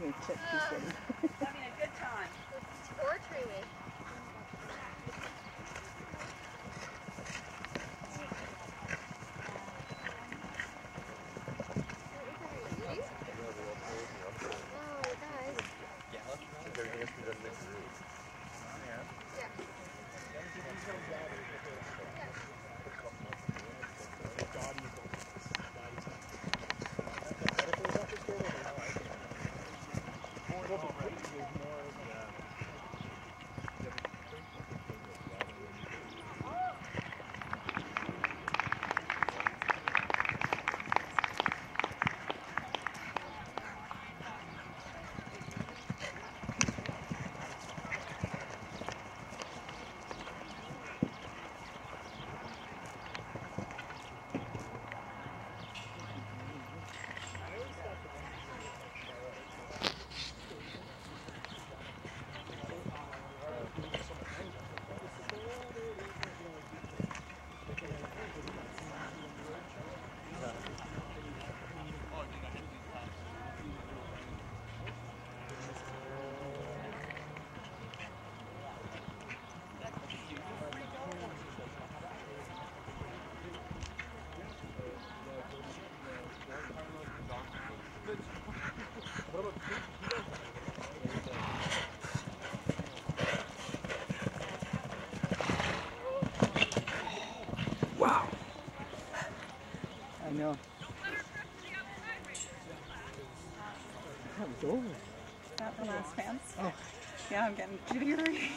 taking a tip. He's getting. Having a good time. torturing me. Oh, guys. Wow. That was over. That the last? Oh. Yeah, I'm getting jittery.